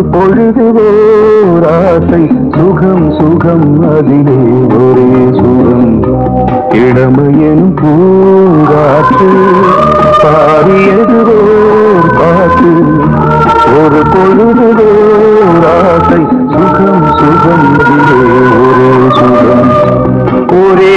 ஒரு பொழுது ஓர் சுகம் சுகம் அதிலே ஒரே சுகம். இளமையின் பூங்காற்று பாடியது ஓர் பாட்டு ஒரு பொழுது ஓர் சுகம் சுகம் அதிலே ஒரே சுகம். ஒரே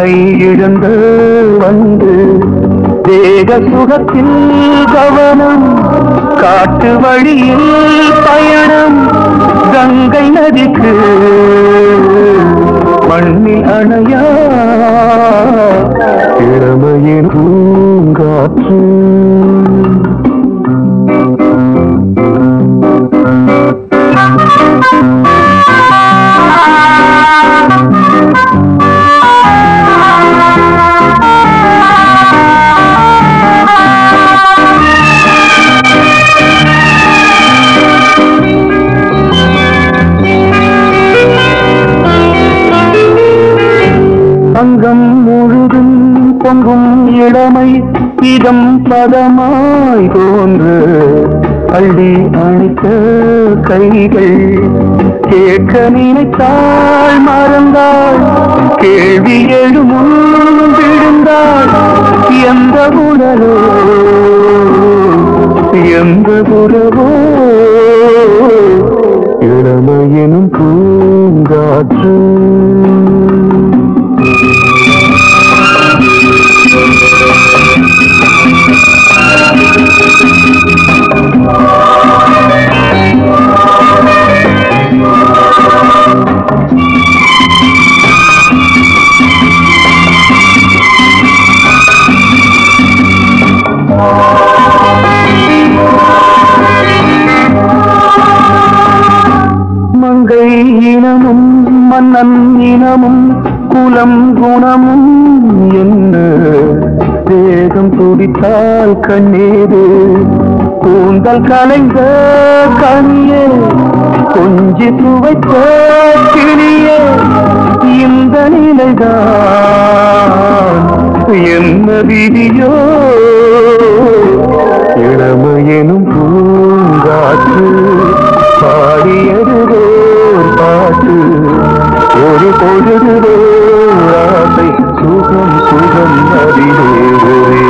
கண்ணை இழந்து வந்து தேக சுகத்தில் கவனம் காட்டு வழியில் பயணம் கங்கை நதிக்கு மண்ணில் அணையா இளமையின் பூங்காற்று கீதம் பதமாய் தோன்று அள்ளி அணித்த கைகள் கேட்க நினைத்தாள் மறந்தாள் கேள்வி எழுமும் விழுந்தாள் எந்த உடலோ எந்த உறவோ. இளமையினும் பூங்காற்று மன்னன் இனமும் குலம் குணமும் என்ன தேகம் துடித்தால் கண்ணீரு. கூந்தல் கலைந்த கனியே கொஞ்சி துவைத்த கிளியே இந்த நிலைதான் என்ன விதியோ இளமையெனும் பூங்காற்று பாடியது பாட்டு ஒரு பொழுது ஆசை. சுகம் சுகம் அதிலே ஒரே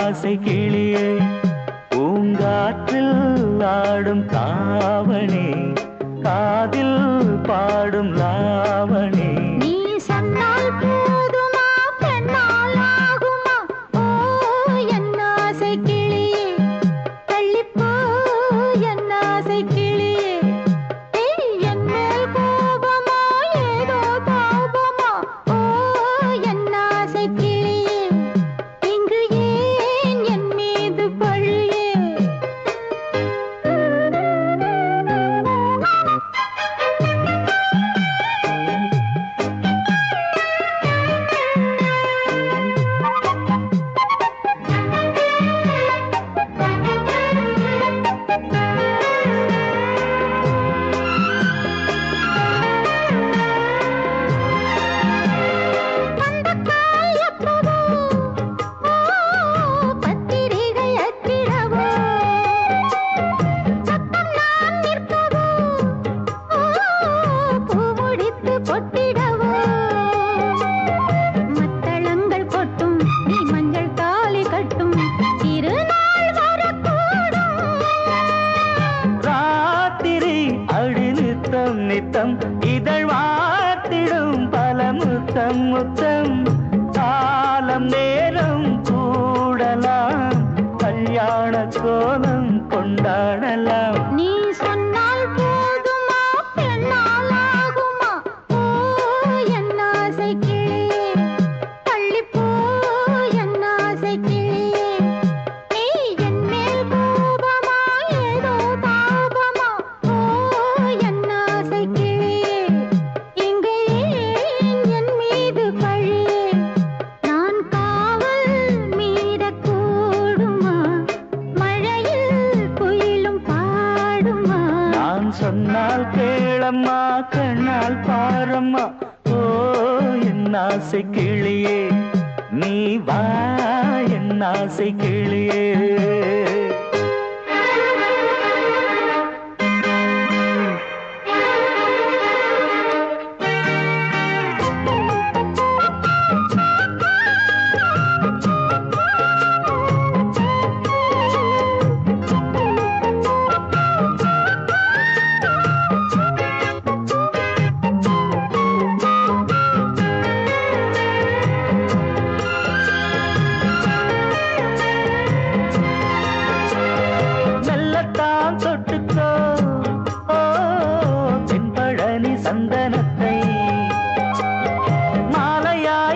ஆசை கிளியே பூங்காற்றில் ஆடும் தாவணி காதில் பாடும் லாவணி.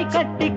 மாலையாய்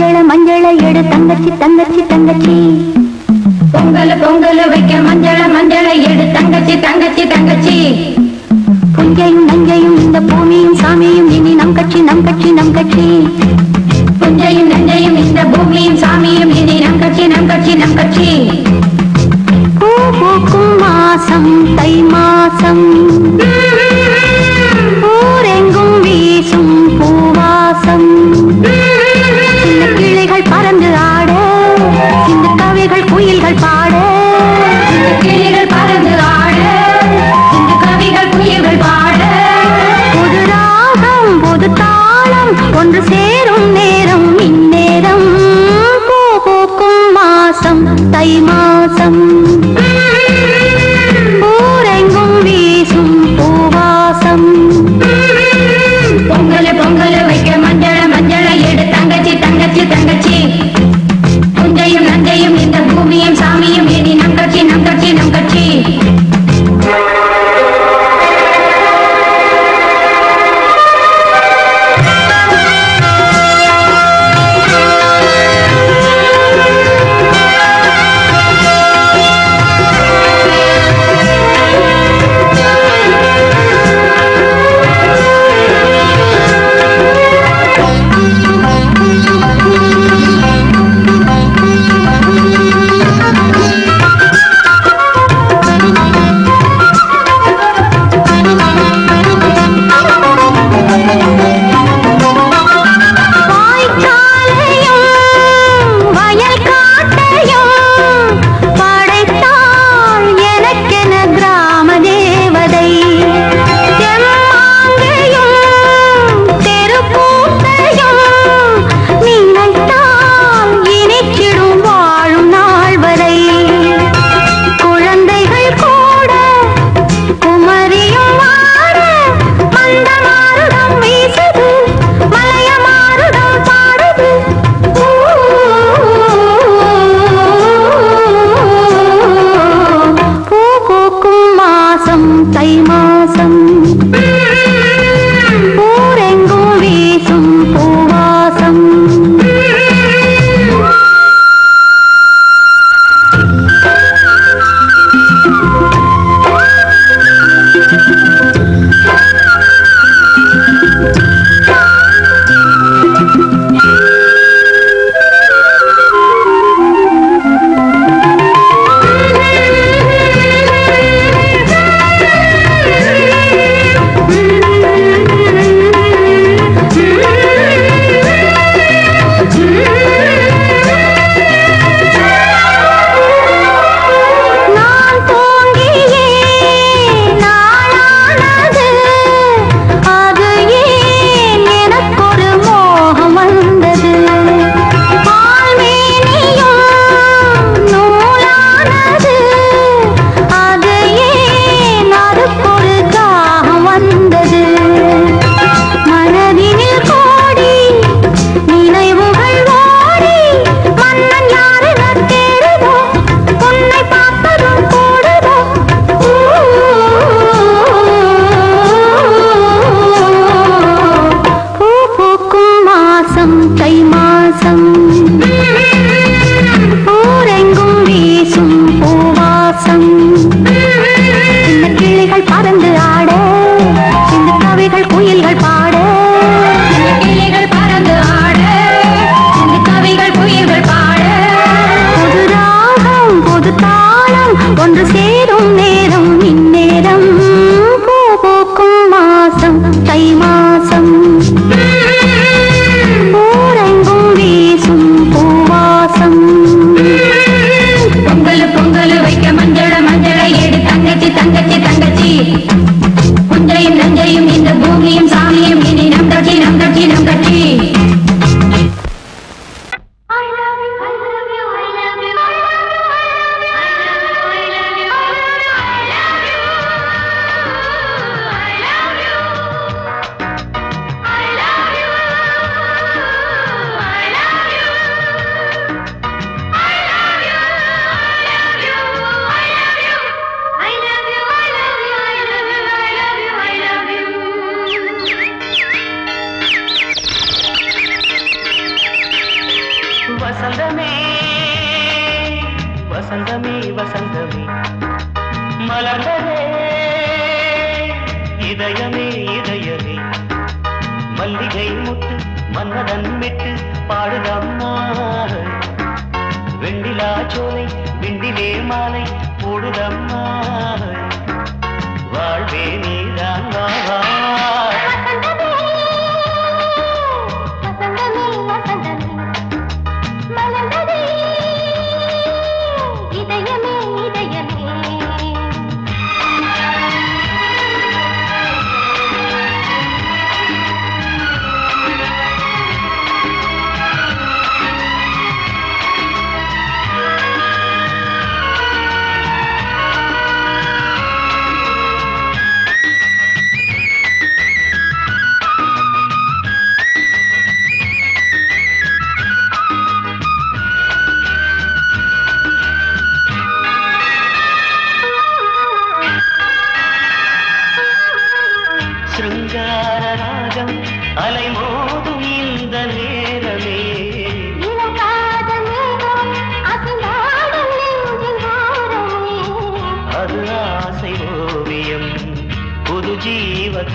மஞ்சள மஞ்சள எடு தங்கச்சி தங்கச்சி தங்கச்சி. பொங்கல் பொங்கல் வைக்க மஞ்சள மஞ்சள எடு தங்கச்சி தங்கச்சி தங்கச்சி. புஞ்சையும் நஞ்சையும் இந்த பூமியும் சாமியும் இனி நம் கட்சி நம் கட்சி நம் கட்சி. புஞ்சையும் நஞ்சையும் இந்த பூமியும் சாமியும் இனி நம் கட்சி நம் கட்சி நம் கட்சி. பூ பூக்கும் மாசம்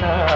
था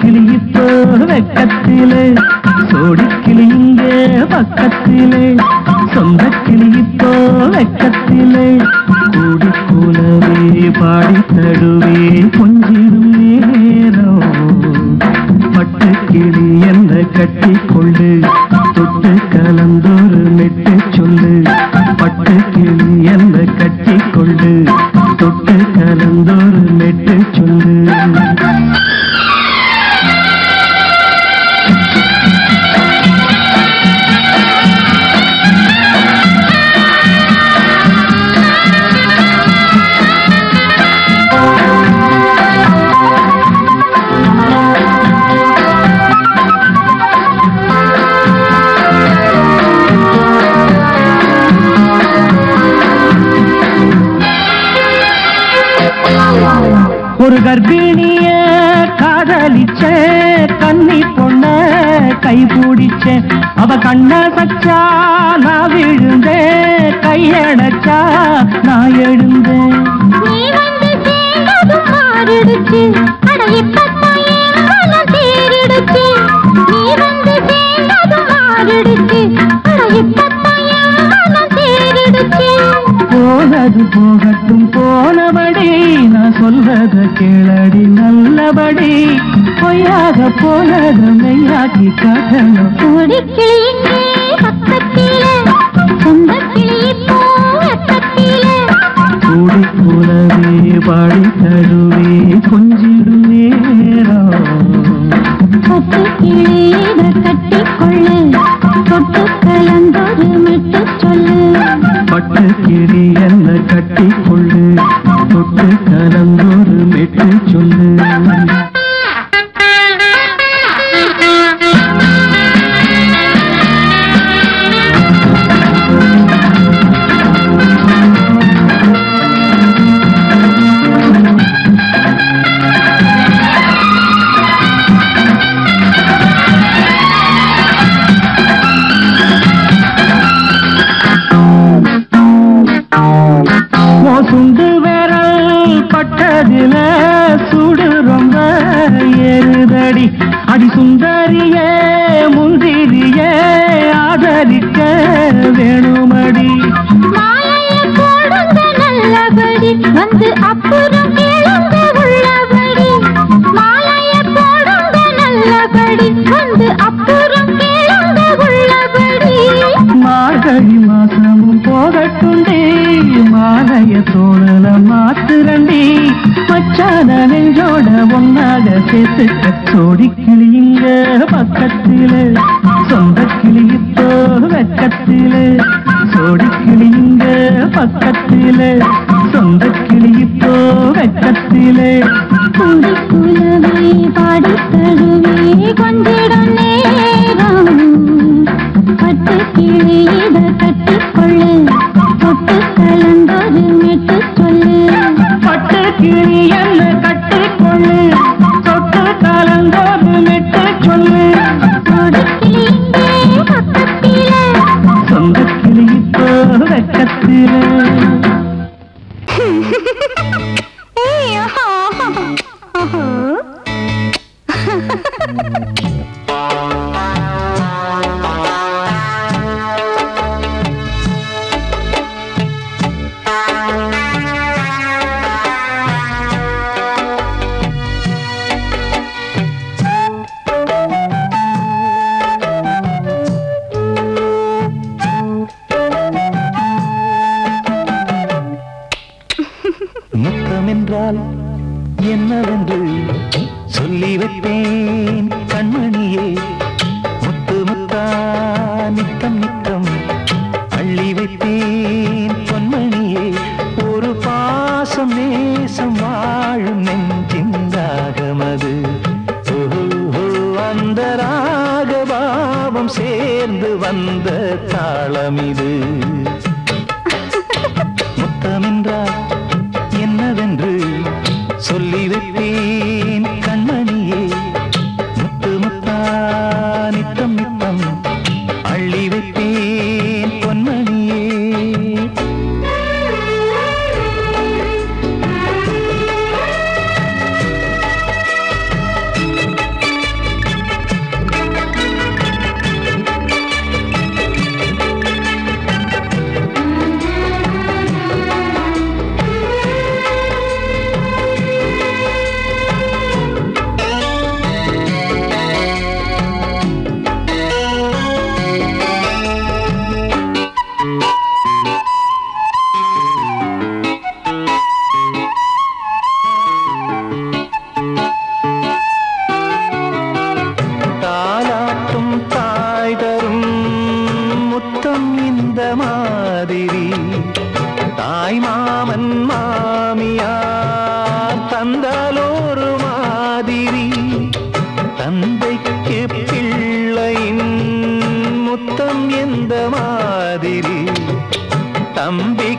கிளி இப்போ வெக்கத்திலே சோடி கிளி பக்கத்திலே நல்லபடி பொய்யாக போனது மெய்யாக்கி காட்டணும். ஒரு கூடி போலவே பாடி தரும் காத நெஞ்சோட ஒன்னாக சேர்த்துக்க சோடி கிளியுங்க பக்கத்தில சொந்த கிளியிப்போ வெக்கத்தில சோடி கிளியுங்க பக்கத்தில. ஏசும் நேசும் வாழும் நெஞ்சின் தாகமது. அந்த ராகபாவம் சேர்ந்து வந்த தாளமிது. தம்பி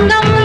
அங்கம்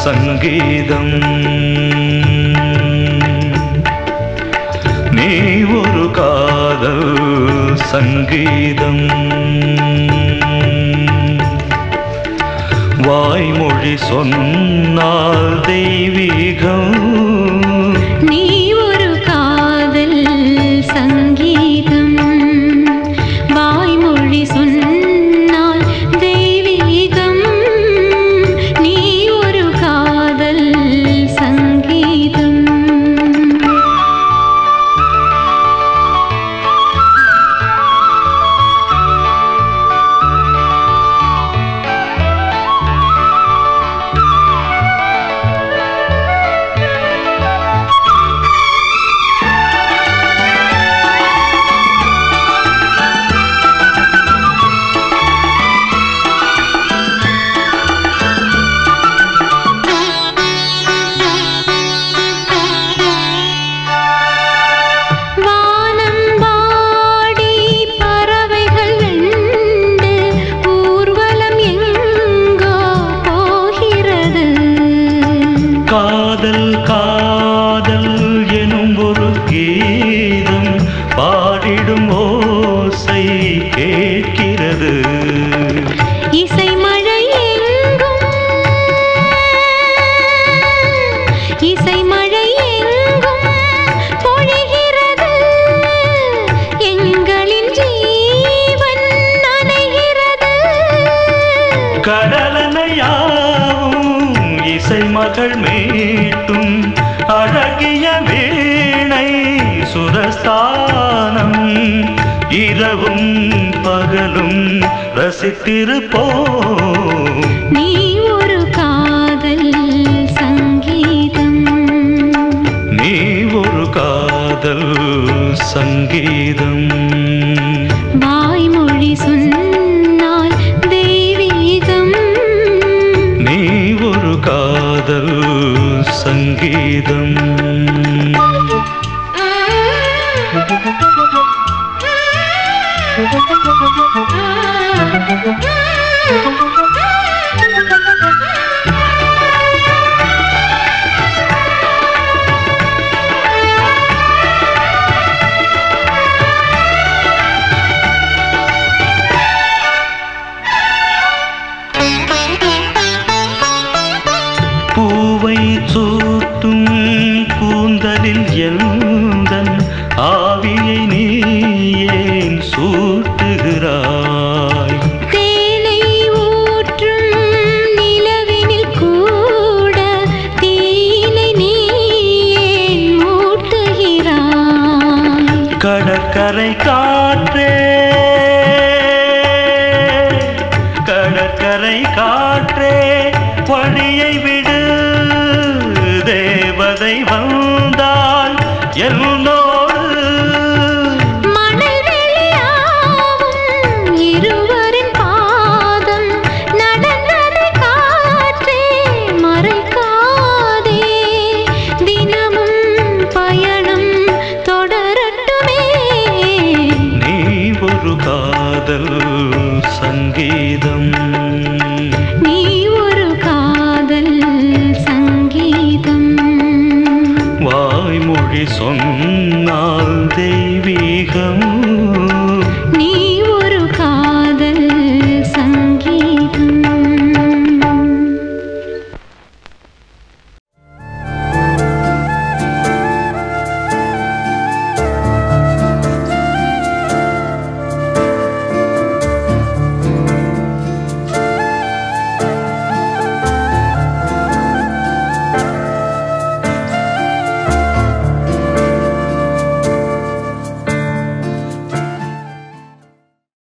சங்கீதம். நீ ஒரு காதல் சங்கீதம். வாய்மொழி சொன்னால் தெய்வீகம். வைத்திருப்போம். கரை கா